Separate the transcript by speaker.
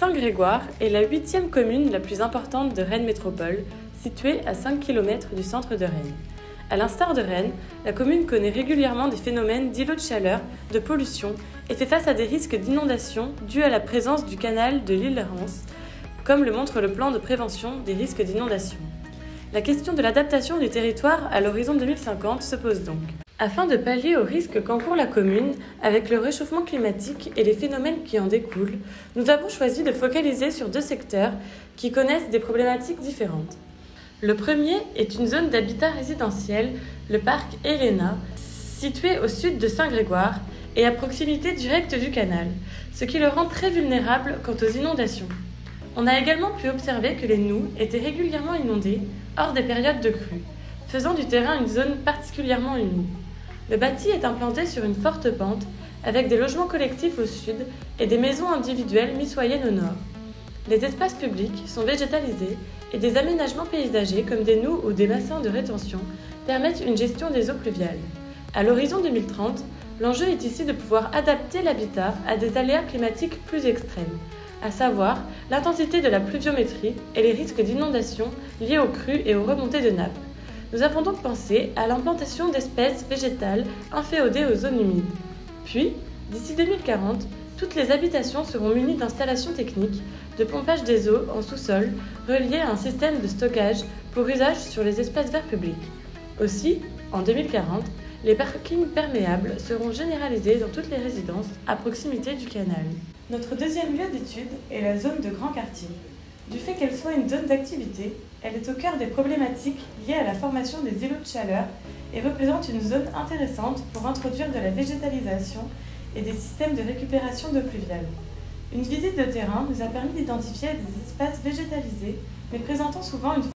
Speaker 1: Saint-Grégoire est la huitième commune la plus importante de Rennes Métropole, située à 5 km du centre de Rennes. À l'instar de Rennes, la commune connaît régulièrement des phénomènes d'îlots de chaleur, de pollution et fait face à des risques d'inondation dus à la présence du canal de l'île Rance, comme le montre le plan de prévention des risques d'inondation. La question de l'adaptation du territoire à l'horizon 2050 se pose donc. Afin de pallier aux risques qu'encourt la commune avec le réchauffement climatique et les phénomènes qui en découlent, nous avons choisi de focaliser sur deux secteurs qui connaissent des problématiques différentes. Le premier est une zone d'habitat résidentiel, le parc Helena, situé au sud de Saint-Grégoire et à proximité directe du canal, ce qui le rend très vulnérable quant aux inondations. On a également pu observer que les noues étaient régulièrement inondées hors des périodes de crue, faisant du terrain une zone particulièrement humide. Le bâti est implanté sur une forte pente, avec des logements collectifs au sud et des maisons individuelles missoyennes au nord. Les espaces publics sont végétalisés et des aménagements paysagers comme des noues ou des bassins de rétention permettent une gestion des eaux pluviales. À l'horizon 2030, l'enjeu est ici de pouvoir adapter l'habitat à des aléas climatiques plus extrêmes, à savoir l'intensité de la pluviométrie et les risques d'inondation liés aux crues et aux remontées de nappes. Nous avons donc pensé à l'implantation d'espèces végétales inféodées aux zones humides. Puis, d'ici 2040, toutes les habitations seront munies d'installations techniques de pompage des eaux en sous-sol reliées à un système de stockage pour usage sur les espaces verts publics. Aussi, en 2040, les parkings perméables seront généralisés dans toutes les résidences à proximité du canal. Notre deuxième lieu d'étude est la zone de Grand Quartier. Du fait qu'elle soit une zone d'activité, elle est au cœur des problématiques liées à la formation des îlots de chaleur et représente une zone intéressante pour introduire de la végétalisation et des systèmes de récupération d'eau pluviale. Une visite de terrain nous a permis d'identifier des espaces végétalisés, mais présentant souvent une